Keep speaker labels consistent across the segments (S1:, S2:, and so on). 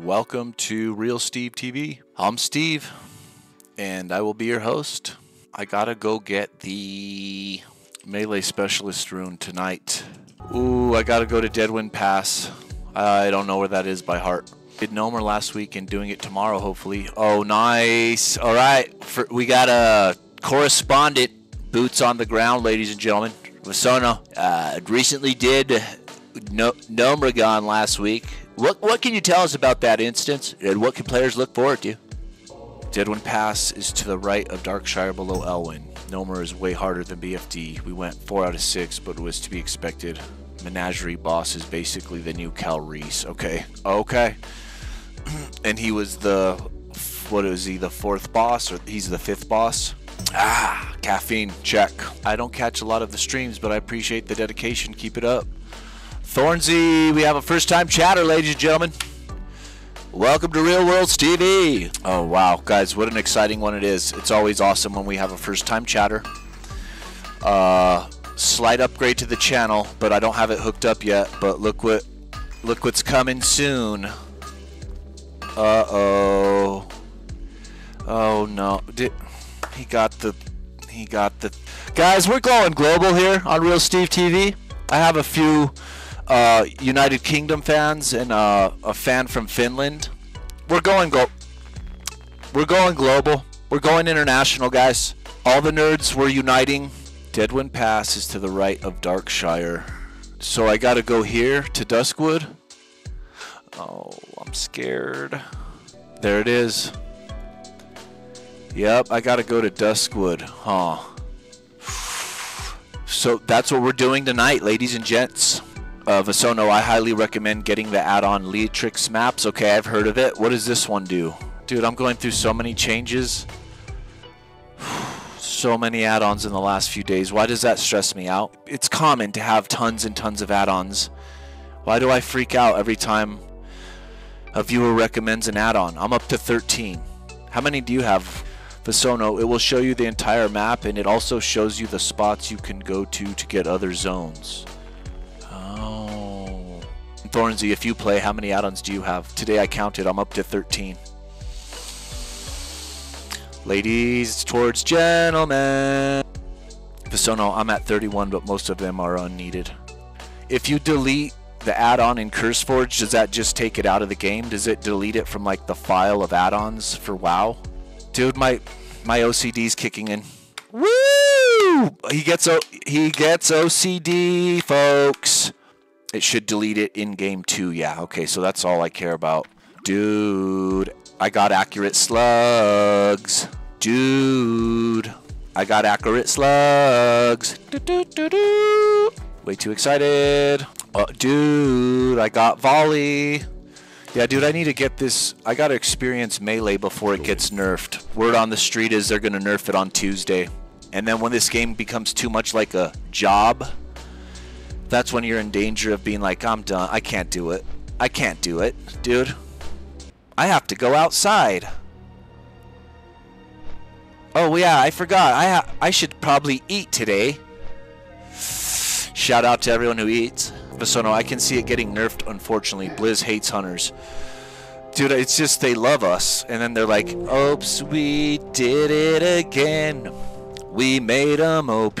S1: Welcome to Real Steve TV. I'm Steve, and I will be your host. I gotta go get the Melee Specialist rune tonight. Ooh, I gotta go to Deadwind Pass. I don't know where that is by heart. Did Gnomer last week and doing it tomorrow, hopefully. Oh, nice. All right, For, we got a correspondent, boots on the ground, ladies and gentlemen. Vasono uh, recently did no- Gnomeregan last week. What what can you tell us about that instance, and what can players look forward to? Deadwind Pass is to the right of Darkshire below Elwynn. Gnomer is way harder than BFD. We went 4 out of 6, but it was to be expected. Menagerie boss is basically the new Kelris. Okay. Okay. and he was the, what is he, the fourth boss? Or he's the fifth boss? Ah, caffeine, check. I don't catch a lot of the streams, but I appreciate the dedication. Keep it up. Thornsy, we have a first time chatter, ladies and gentlemen. Welcome to Real Worlds TV. Oh, wow, guys, what an exciting one it is. It's always awesome when we have a first time chatter. Uh, slight upgrade to the channel, but I don't have it hooked up yet. But look what look what's coming soon. Uh-oh. Oh no. Did he got the he got the Guys, we're going global here on Real Steve TV. I have a few uh, United Kingdom fans and uh, a fan from Finland. We're going go. We're going global. We're going international, guys. All the nerds were uniting. Deadwind Pass is to the right of Darkshire. So I gotta go here to Duskwood. Oh, I'm scared. There it is. Yep, I gotta go to Duskwood, huh? So that's what we're doing tonight, ladies and gents. Uh, Vasono, I highly recommend getting the add-on Leatrix maps. Okay, I've heard of it. What does this one do? Dude, I'm going through so many changes. so many add-ons in the last few days. Why does that stress me out? It's common to have tons and tons of add-ons. Why do I freak out every time a viewer recommends an add-on? I'm up to 13. How many do you have? Vasono, it will show you the entire map and it also shows you the spots you can go to to get other zones. Thornsy, if you play, how many add-ons do you have? Today I counted, I'm up to 13. Ladies towards gentlemen. Vasono, I'm at 31, but most of them are unneeded. If you delete the add-on in CurseForge, does that just take it out of the game? Does it delete it from like the file of add-ons for WoW? Dude, my my OCD's kicking in. Woo! He gets o he gets OCD, folks. It should delete it in game too. Yeah, okay, so that's all I care about. Dude, I got accurate slugs. Dude, I got accurate slugs. Do, do, do, do. Way too excited. Uh, dude, I got volley. Yeah, dude, I need to get this. I got to experience Melee before it gets nerfed. Word on the street is they're going to nerf it on Tuesday. And then when this game becomes too much like a job, that's when you're in danger of being like, I'm done. I can't do it. I can't do it, dude. I have to go outside. Oh, yeah, I forgot. I, I should probably eat today. Shout out to everyone who eats. Vasono, I can see it getting nerfed, unfortunately. Blizz hates hunters. Dude, it's just they love us. And then they're like, oops, we did it again. We made them OP.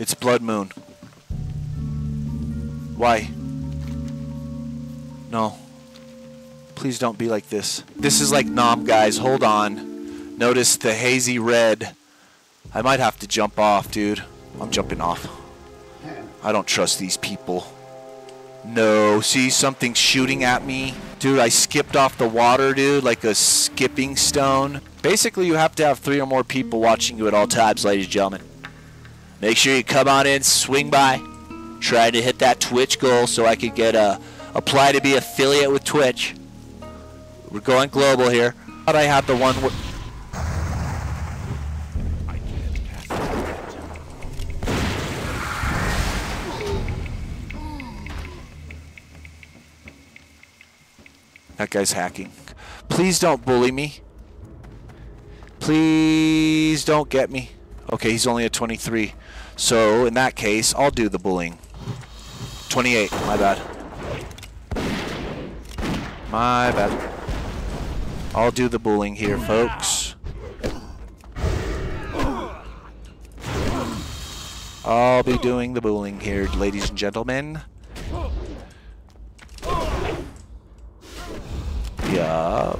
S1: It's Blood Moon. Why? No. Please don't be like this. This is like Nom, guys. Hold on. Notice the hazy red. I might have to jump off, dude. I'm jumping off. I don't trust these people. No, see something shooting at me. Dude, I skipped off the water, dude, like a skipping stone. Basically, you have to have three or more people watching you at all times, ladies and gentlemen. Make sure you come on in, swing by, try to hit that Twitch goal so I could get a apply to be affiliate with Twitch. We're going global here. Thought I had the one. That guy's hacking. Please don't bully me. Please don't get me. Okay, he's only at 23. So, in that case, I'll do the bullying. 28, my bad. My bad. I'll do the bullying here, folks. I'll be doing the bullying here, ladies and gentlemen. Yeah.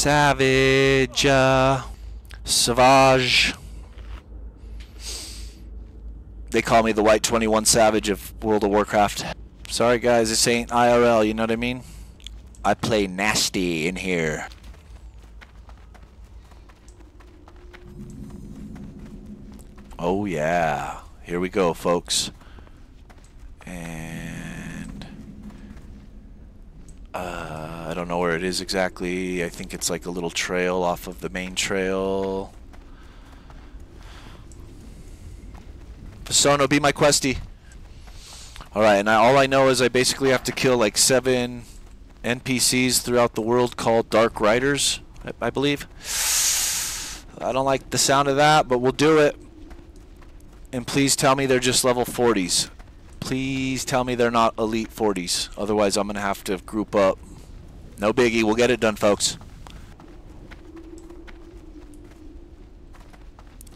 S1: Savage. Uh, Savage. They call me the White 21 Savage of World of Warcraft. Sorry guys, this ain't IRL, you know what I mean? I play nasty in here. Oh yeah. Here we go, folks. And... Uh, I don't know where it is exactly. I think it's like a little trail off of the main trail. Vasono, be my questie. Alright, and I, all I know is I basically have to kill like seven NPCs throughout the world called Dark Riders, I, I believe. I don't like the sound of that, but we'll do it. And please tell me they're just level 40s. Please tell me they're not elite 40s. Otherwise, I'm going to have to group up. No biggie. We'll get it done, folks.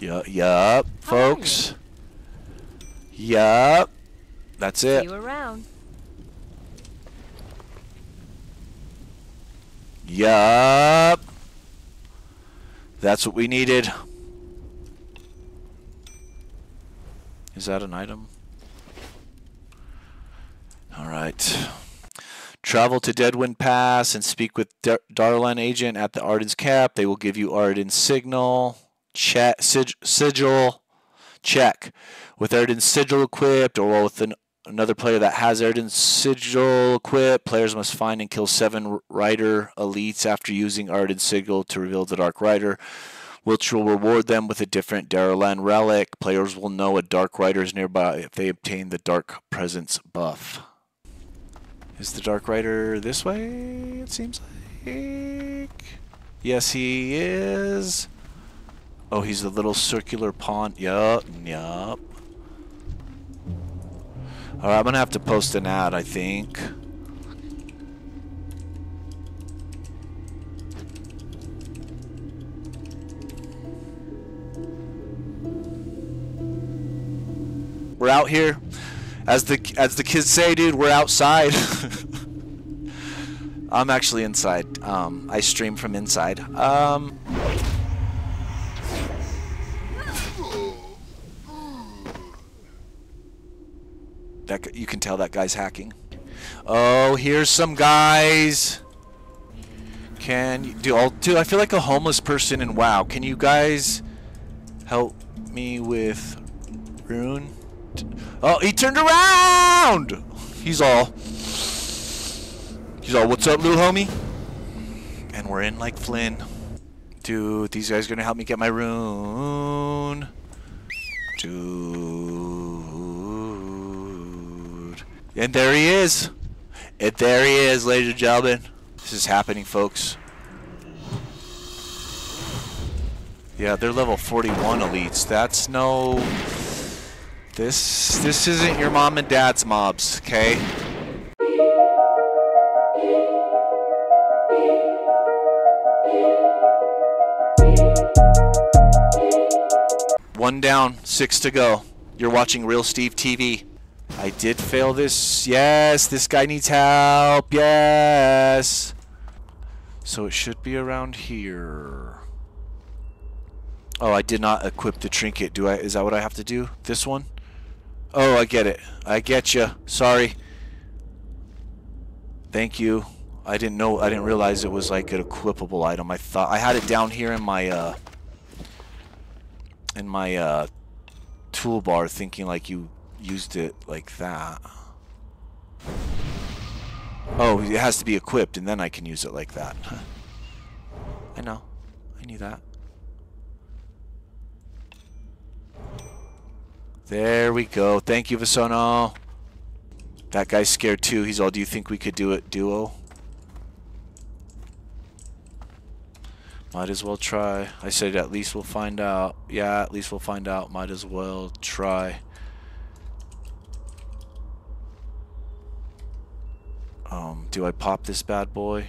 S1: Yup, yup, folks. Yup. That's it.
S2: See you around.
S1: Yup. That's what we needed. Is that an item? Alright. Travel to Deadwind Pass and speak with Dar Darlan agent at the Arden's Cap. They will give you Arden's signal. Sig sigil. Check. With Arden's sigil equipped or with an another player that has Arden's Sigil equipped. Players must find and kill seven Rider elites after using Arden's Sigil to reveal the Dark Rider, which will reward them with a different Darlan relic. Players will know a Dark Rider is nearby if they obtain the Dark Presence buff. Is the Dark Rider this way, it seems like? Yes, he is. Oh, he's the little circular pond. Yup, yup. Alright, I'm gonna have to post an ad, I think. We're out here. As the as the kids say, dude, we're outside. I'm actually inside. Um, I stream from inside. Um, that you can tell that guy's hacking. Oh, here's some guys. Can you do? Dude, I feel like a homeless person in WoW. Can you guys help me with rune? Oh, he turned around. He's all. He's all. What's up, little homie? And we're in like Flynn. Dude, these guys are gonna help me get my rune. Dude. And there he is. And there he is, ladies and gentlemen. This is happening, folks. Yeah, they're level 41 elites. That's no... This this isn't your mom and dad's mobs, okay? One down, six to go. You're watching Real Steve TV. I did fail this. Yes, this guy needs help. Yes. So it should be around here. Oh, I did not equip the trinket. Do I? Is that what I have to do? This one? Oh, I get it. I get you. Sorry. Thank you. I didn't know. I didn't realize it was like an equipable item. I thought I had it down here in my uh, in my uh, toolbar, thinking like you used it like that. Oh, it has to be equipped, and then I can use it like that. I know. I knew that. There we go. Thank you, Vasono. That guy's scared too. He's all, do you think we could do it duo? Might as well try. I said at least we'll find out. Yeah, at least we'll find out. Might as well try. Um, do I pop this bad boy?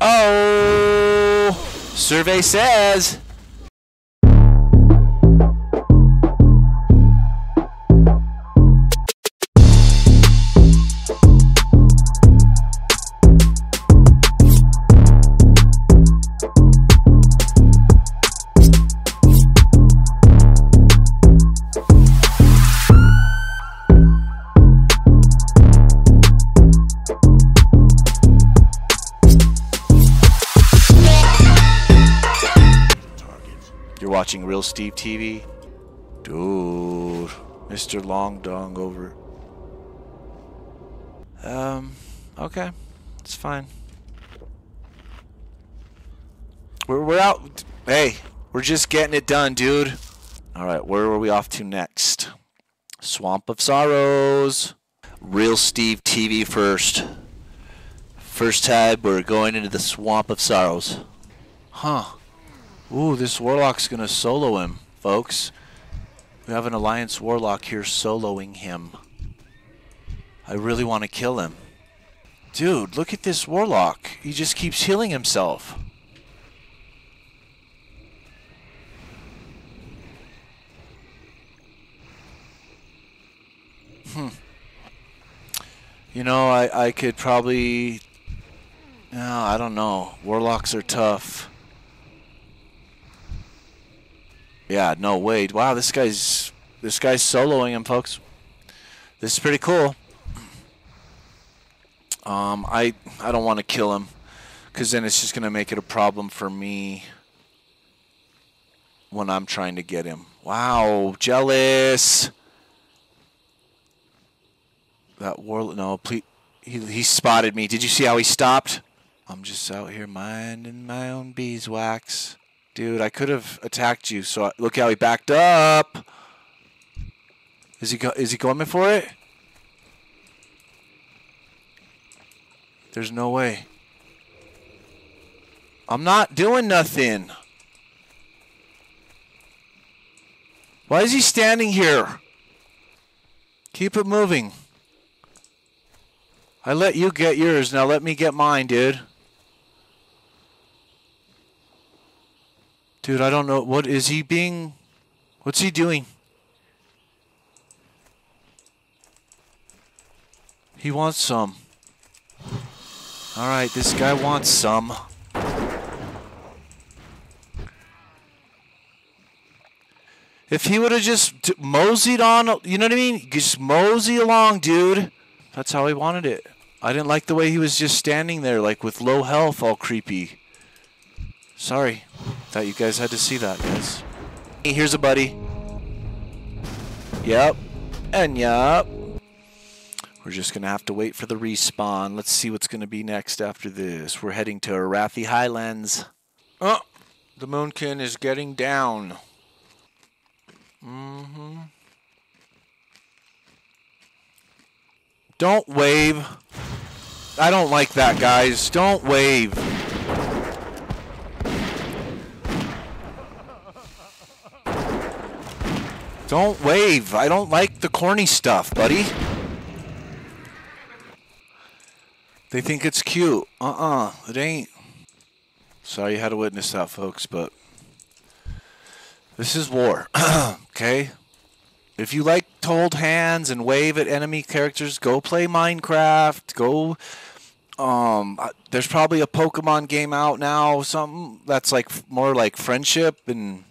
S1: Oh! Survey says... watching Real Steve TV? Dude. Mr. Long Dong over. Um, okay. It's fine. We're, we're out. Hey, we're just getting it done, dude. Alright, where are we off to next? Swamp of Sorrows. Real Steve TV first. First time we're going into the Swamp of Sorrows. Huh. Ooh, this Warlock's gonna solo him, folks. We have an Alliance Warlock here soloing him. I really want to kill him. Dude, look at this Warlock. He just keeps healing himself. Hmm. You know, I, I could probably... No, I don't know. Warlocks are tough. Yeah, no, wait. Wow, this guy's this guy's soloing him, folks. This is pretty cool. Um, I I don't want to kill him, cause then it's just gonna make it a problem for me when I'm trying to get him. Wow, jealous. That war no, please. He he spotted me. Did you see how he stopped? I'm just out here minding my own beeswax. Dude, I could have attacked you. So I, look how he backed up. Is he is he going for it? There's no way. I'm not doing nothing. Why is he standing here? Keep it moving. I let you get yours. Now let me get mine, dude. Dude, I don't know. What is he being... What's he doing? He wants some. Alright, this guy wants some. If he would have just moseyed on, you know what I mean? Just mosey along, dude. That's how he wanted it. I didn't like the way he was just standing there, like with low health, all creepy. Sorry. Thought you guys had to see that, guys. Hey, here's a buddy. Yep. And yep. We're just going to have to wait for the respawn. Let's see what's going to be next after this. We're heading to Arathi Highlands. Oh, the Moonkin is getting down. Mm-hmm. Don't wave. I don't like that, guys. Don't wave. Don't wave. I don't like the corny stuff, buddy. They think it's cute. Uh-uh. It ain't. Sorry you had to witness that, folks, but this is war. okay? If you like to hold hands and wave at enemy characters, go play Minecraft. Go um there's probably a Pokemon game out now, something that's like more like friendship and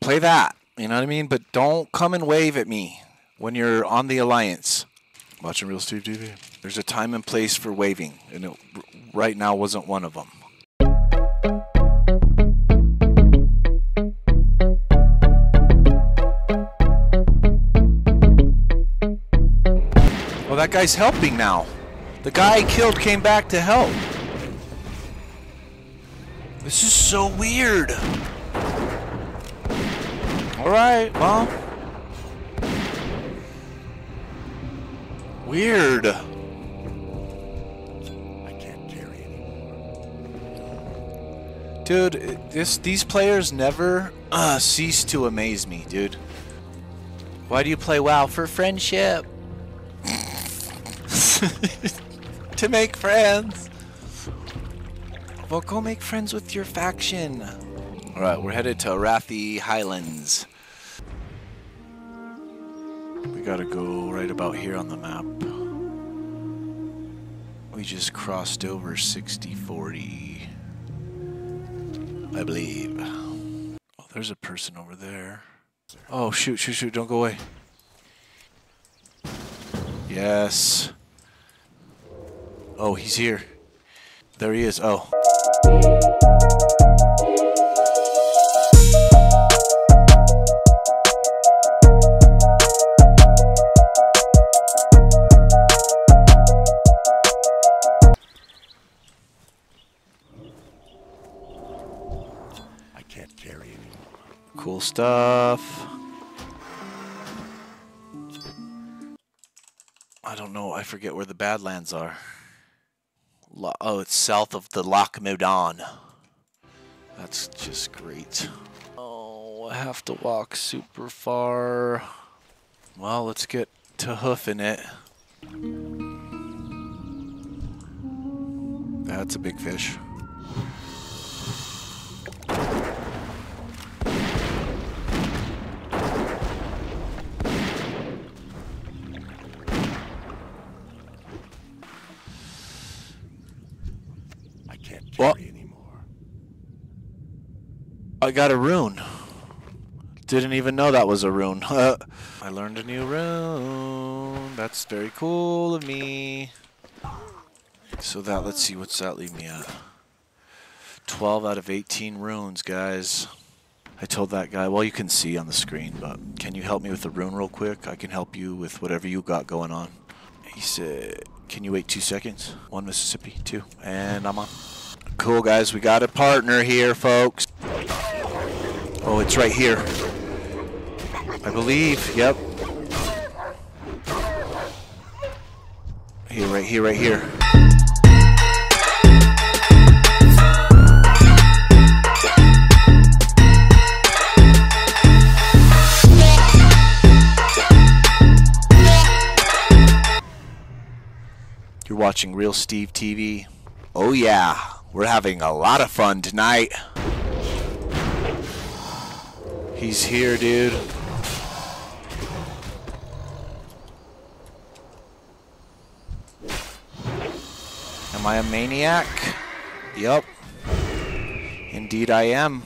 S1: play that You know what I mean? But don't come and wave at me when you're on the alliance. Watching Real Steve TV. There's a time and place for waving, and it, right now wasn't one of them. Well, that guy's helping now. The guy I killed came back to help. This is so weird. Alright, well. Weird.
S2: I can't carry anymore.
S1: Dude, this these players never uh, cease to amaze me, dude. Why do you play WoW? For friendship. to make friends. Well, go make friends with your faction. All right, we're headed to Arathi Highlands. We gotta go right about here on the map. We just crossed over 6040. I believe. Oh, there's a person over there. Oh, shoot, shoot, shoot. Don't go away. Yes. Oh, he's here. There he is. Oh. Stuff. I don't know. I forget where the Badlands are. Lo- oh, it's south of the Loch Modan. That's just great. Oh, I have to walk super far. Well, let's get to hoofing it. That's a big fish.
S2: I
S1: got a rune. Didn't even know that was a rune. I learned a new rune. That's very cool of me. So that, let's see, what's that leave me at? 12 out of 18 runes, guys. I told that guy, well, you can see on the screen, but can you help me with the rune real quick? I can help you with whatever you got going on. He said, can you wait two seconds? One Mississippi, two, and I'm on. Cool, guys. We got a partner here, folks. Oh, it's right here. I believe. Yep. Here, right here, right here. You're watching Real Steve TV. Oh, yeah. We're having a lot of fun tonight. He's here, dude. Am I a maniac? Yup. Indeed, I am.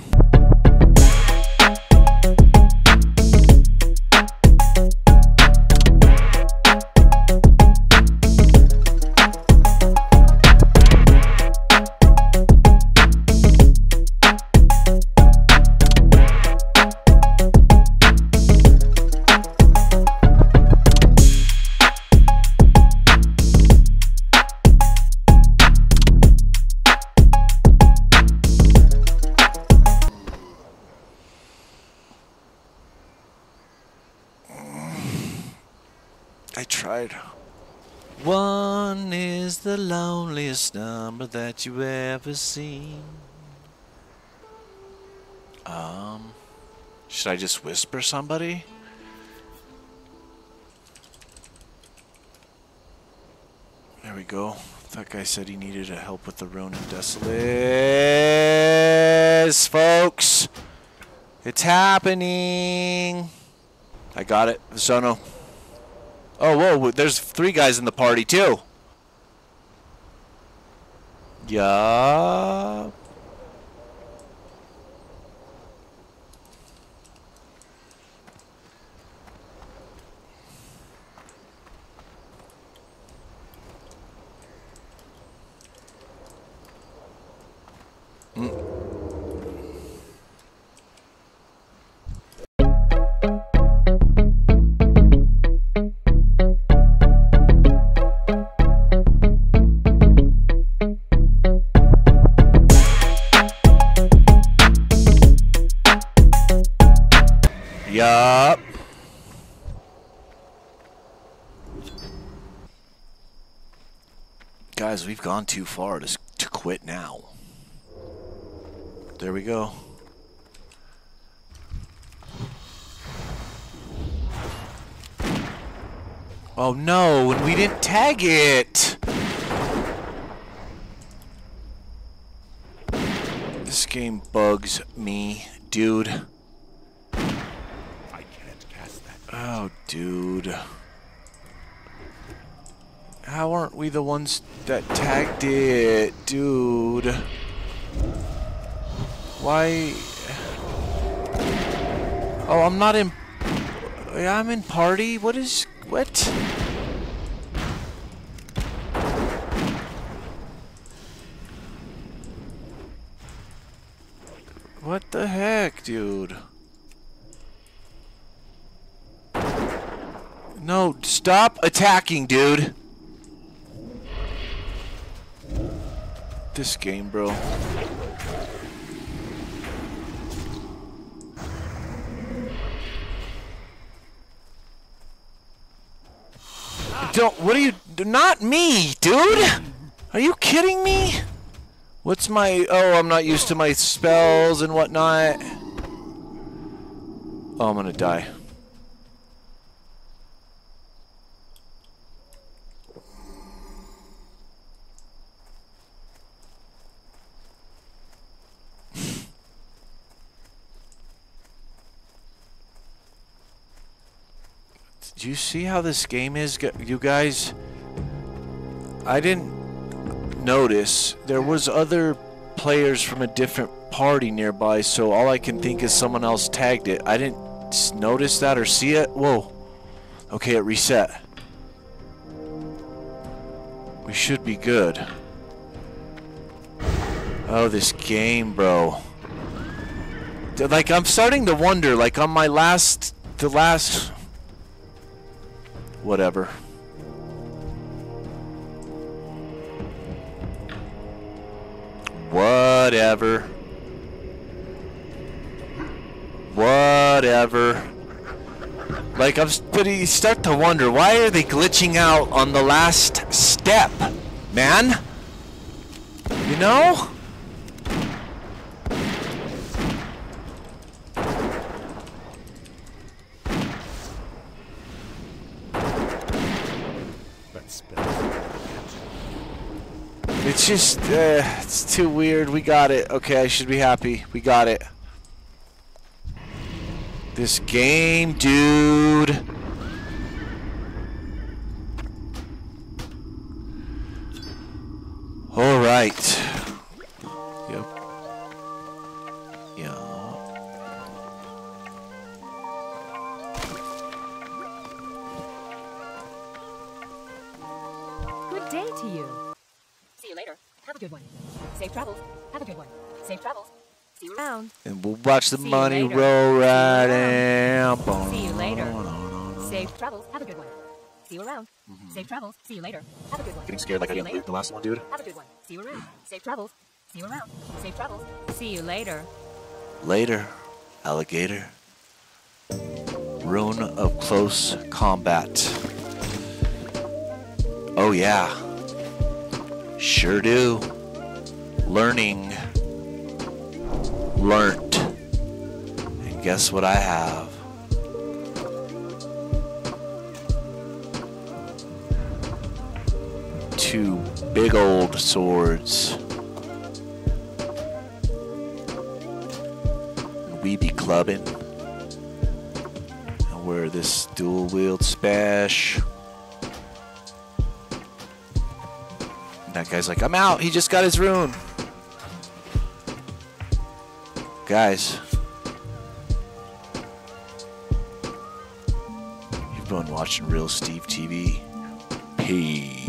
S1: Tried. One is the loneliest number that you ever seen. Um, should I just whisper somebody? There we go. That guy said he needed a help with the rune and Desolace, folks. It's happening. I got it. Zono. Oh, whoa, there's three guys in the party, too. Yeah. Gone too far to, to quit now. There we go. Oh no, and we didn't tag it! This game bugs me, dude.
S2: I can't cast that.
S1: Oh, dude. How aren't we the ones that tagged it, dude? Why? Oh, I'm not in. Yeah, I'm in party. What is what? What the heck, dude? No, stop attacking, dude. This game, bro. Don't, what are you, not me, dude! Are you kidding me? What's my, oh, I'm not used to my spells and whatnot. Oh, I'm gonna die. Do you see how this game is, you guys? I didn't notice. There was other players from a different party nearby, so all I can think is someone else tagged it. I didn't notice that or see it. Whoa. Okay, it reset. We should be good. Oh, this game, bro. Like, I'm starting to wonder, like, on my last... The last... Whatever. Whatever. Whatever. Like, I'm, but you start to wonder, why are they glitching out on the last step, man? You know? It's just, uh, it's too weird. We got it. Okay, I should be happy. We got it. This game, dude. All right.
S3: Around.
S1: And we'll watch the
S3: See
S1: money roll right in.
S3: See you later. Safe travels. Have a good one. See you around. Mm-hmm. Safe travels. See you later. Have a good one.
S1: Getting scared like I
S3: See
S1: didn't loot the last one, dude.
S3: Have a good one. See you around. Safe travels. See you around. Safe travels. See you later.
S1: Later, alligator. Rune of close combat. Oh, yeah. Sure do. Learning. Learnt. And guess what I have? Two big old swords. we be clubbing. And we're this dual wield spash. That guy's like, I'm out. He just got his rune. Guys. You've been watching Real Steve TV. Peace.